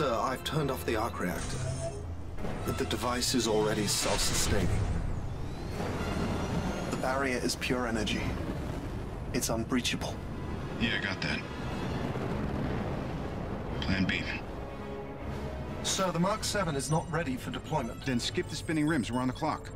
Sir, I've turned off the arc reactor. But the device is already self-sustaining. The barrier is pure energy. It's unbreachable. Yeah, I got that. Plan B. Sir, the Mark 7 is not ready for deployment. Then skip the spinning rims. We're on the clock.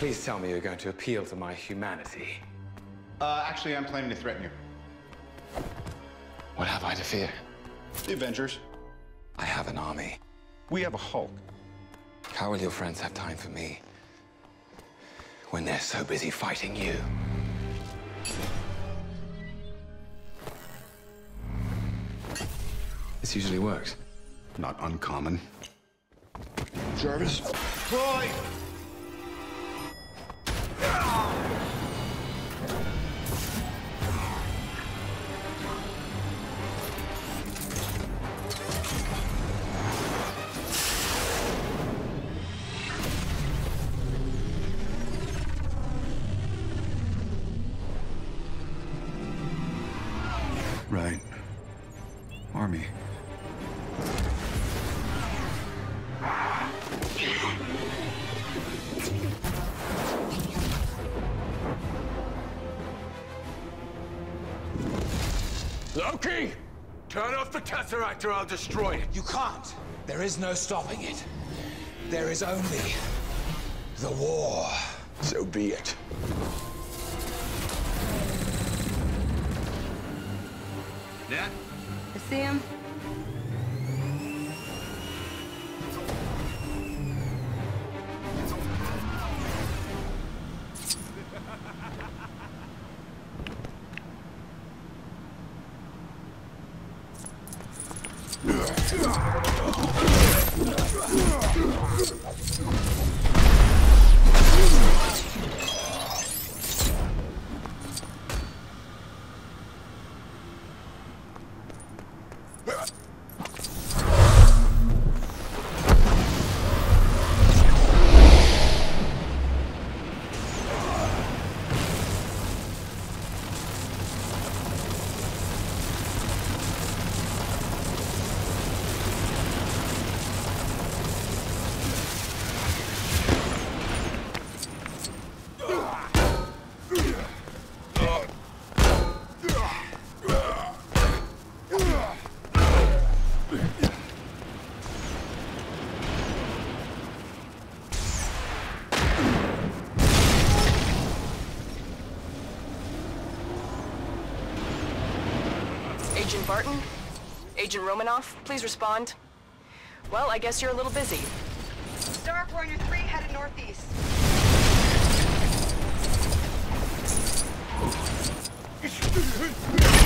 Please tell me you're going to appeal to my humanity. Uh, actually, I'm planning to threaten you. What have I to fear? The Avengers. I have an army. We have a Hulk. How will your friends have time for me when they're so busy fighting you? This usually works. Not uncommon. Jarvis? Troy! Army. Loki! Turn off the Tesseract or I'll destroy it. You can't. There is no stopping it. There is only the war. So be it. I Barton? Agent Romanoff, please respond. Well, I guess you're a little busy. Stark, we're on your 3 headed northeast.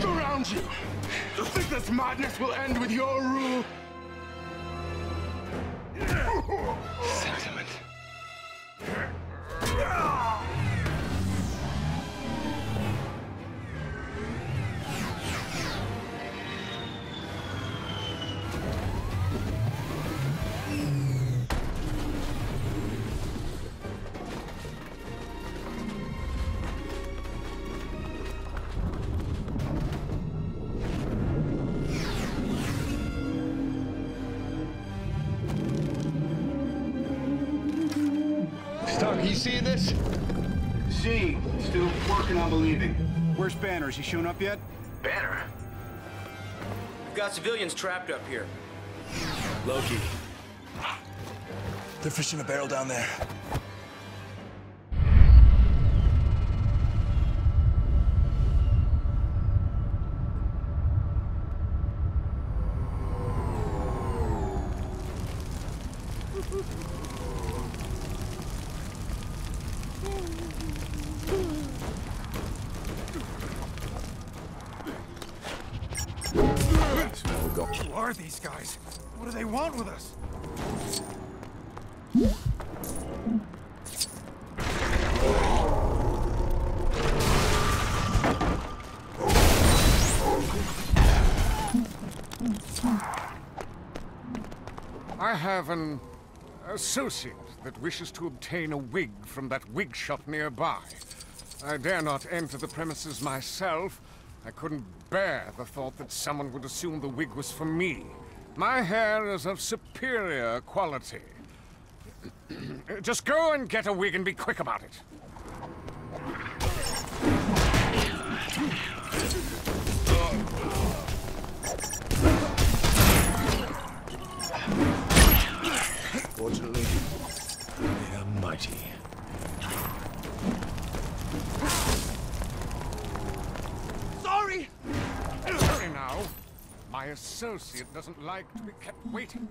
Look around you! You think this madness will end with your rule? Where's Banner? Is he shown up yet? Banner. We've got civilians trapped up here. Loki. They're fishing a barrel down there. I have an associate that wishes to obtain a wig from that wig shop nearby. I dare not enter the premises myself. I couldn't bear the thought that someone would assume the wig was for me. My hair is of superior quality. Just go and get a wig and be quick about it. Fortunately, they are mighty. Sorry! Hurry now. My associate doesn't like to be kept waiting.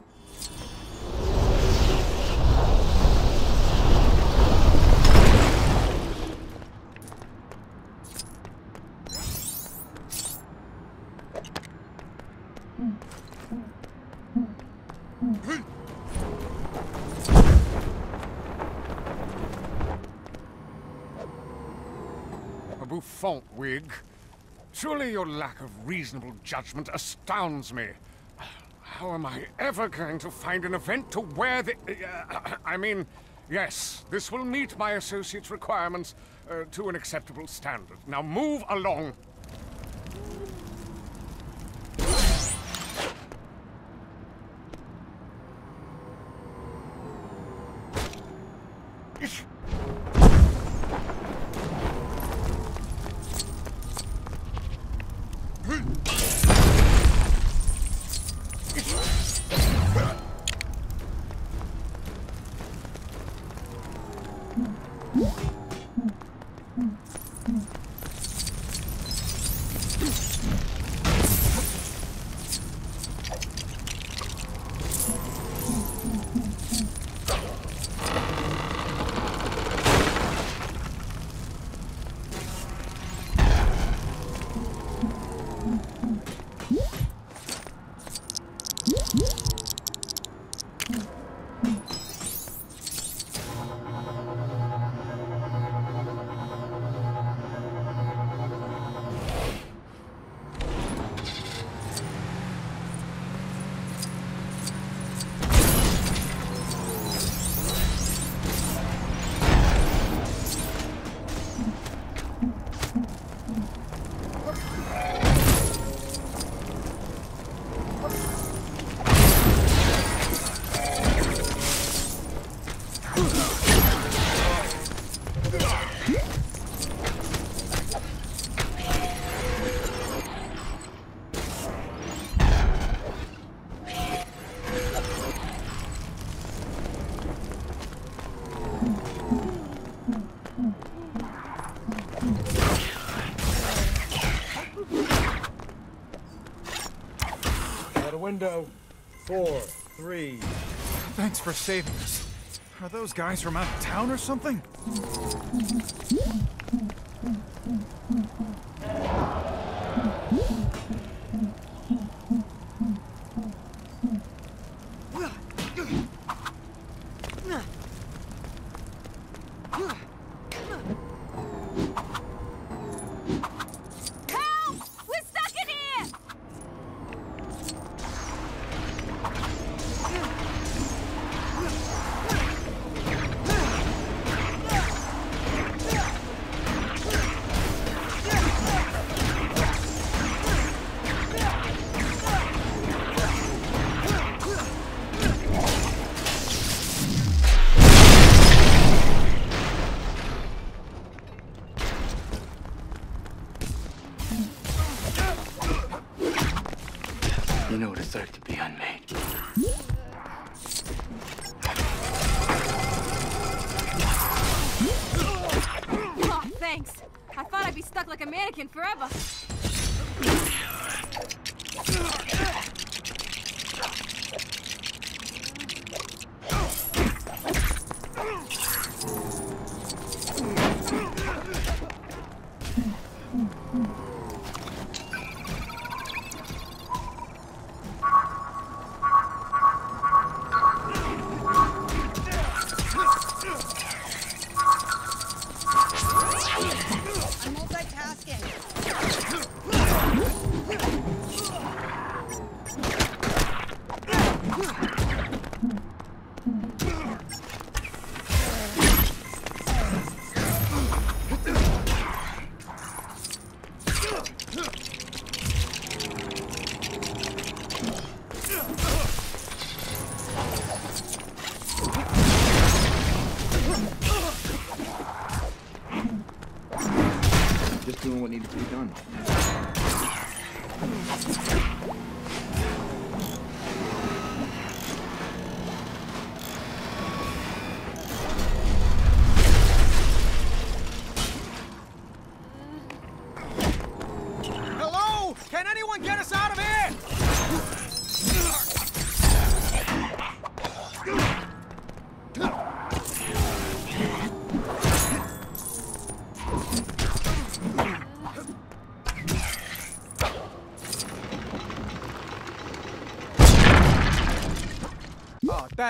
Wig. Surely your lack of reasonable judgment astounds me. How am I ever going to find an event to wear the... Uh, I mean, yes, this will meet my associate's requirements uh, to an acceptable standard. Now move along. Window. Four, three. Thanks for saving us. Are those guys from out of town or something? Forever.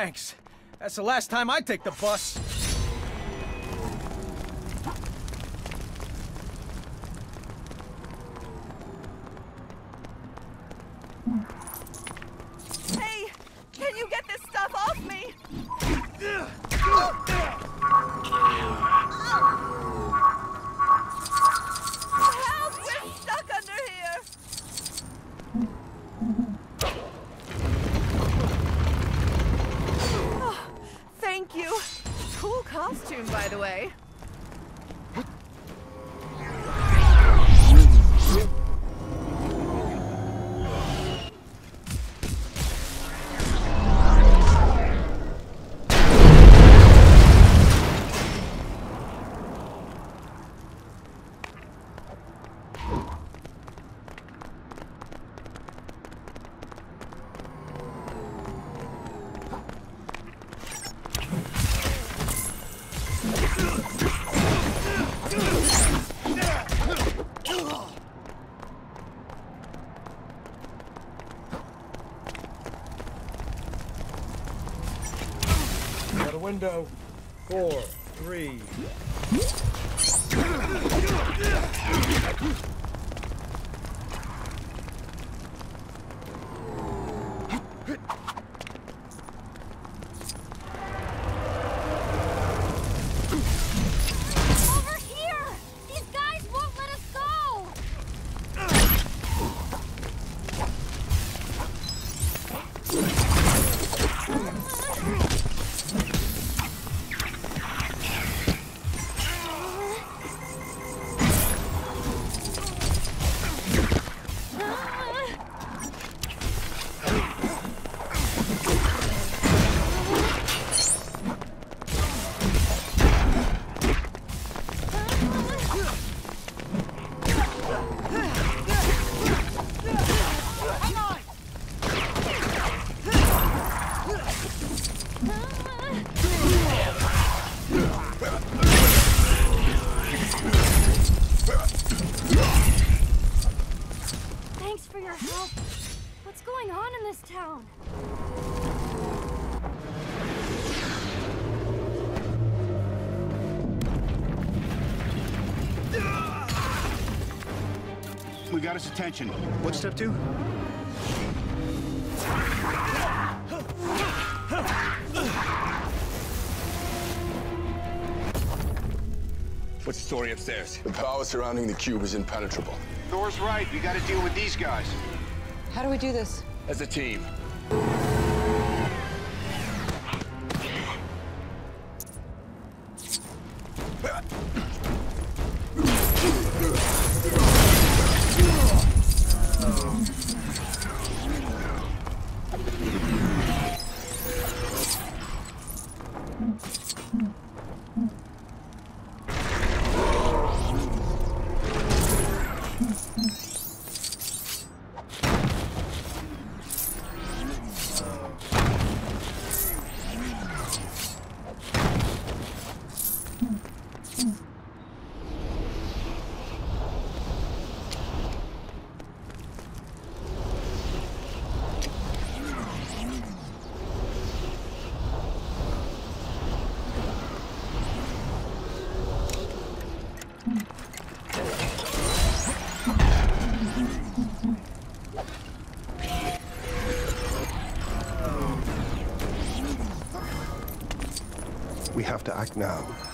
Thanks. That's the last time I take the bus. Hey, can you get this stuff off me? Got a window. Four, three. Got his attention. What's step two? What's the story upstairs? The power surrounding the cube is impenetrable. Thor's right. We got to deal with these guys. How do we do this? As a team. have to act now.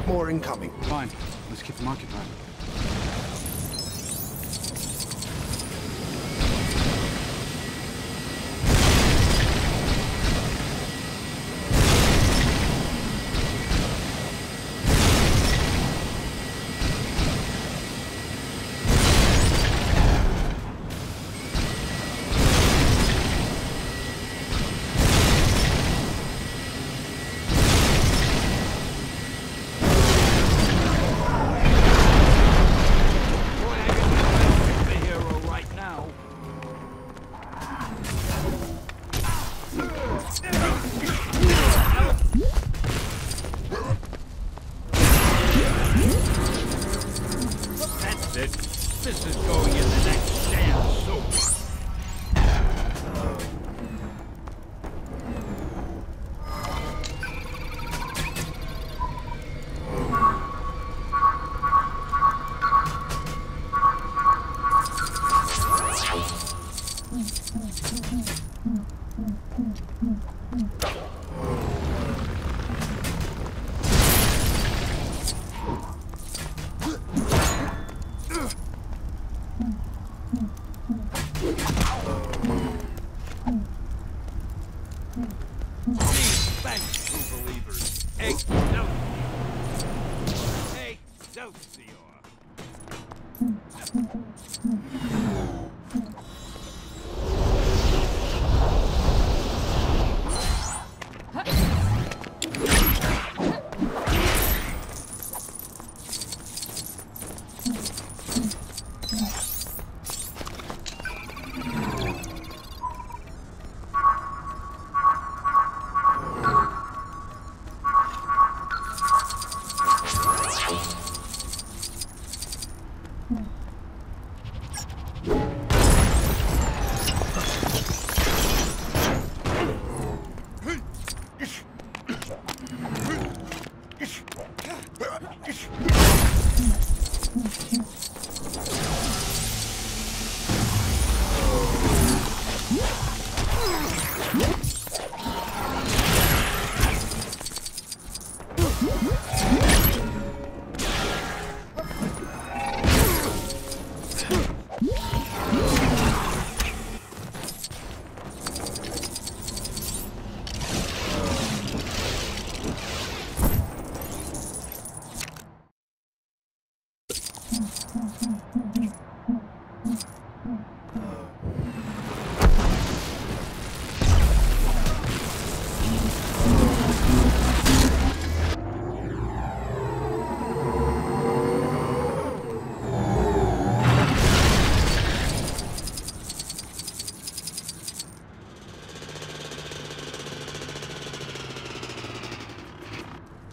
Have more incoming. Fine. Let's keep them occupied.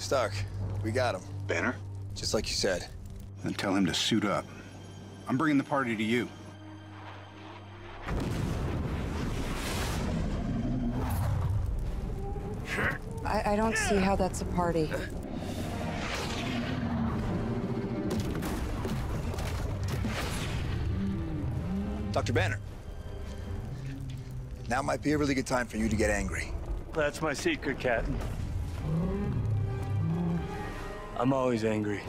Stark, we got him. Banner? Just like you said. Then tell him to suit up. I'm bringing the party to you. I, I don't see how that's a party. Dr. Banner. Now might be a really good time for you to get angry. That's my secret, Captain. I'm always angry.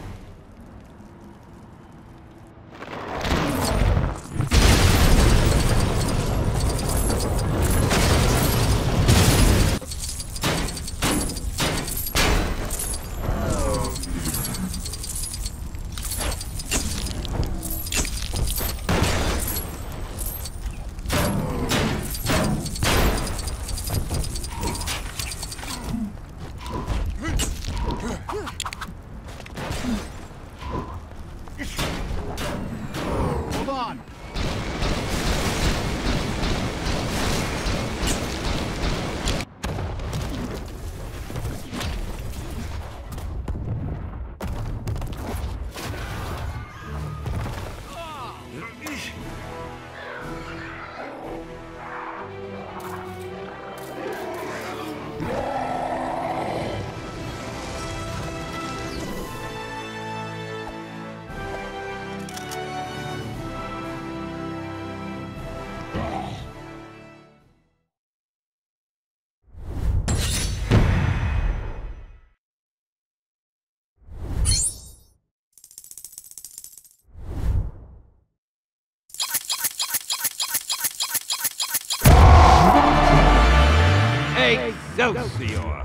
Excelsior!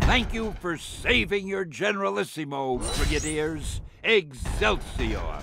Thank you for saving your Generalissimo, Brigadiers. Excelsior!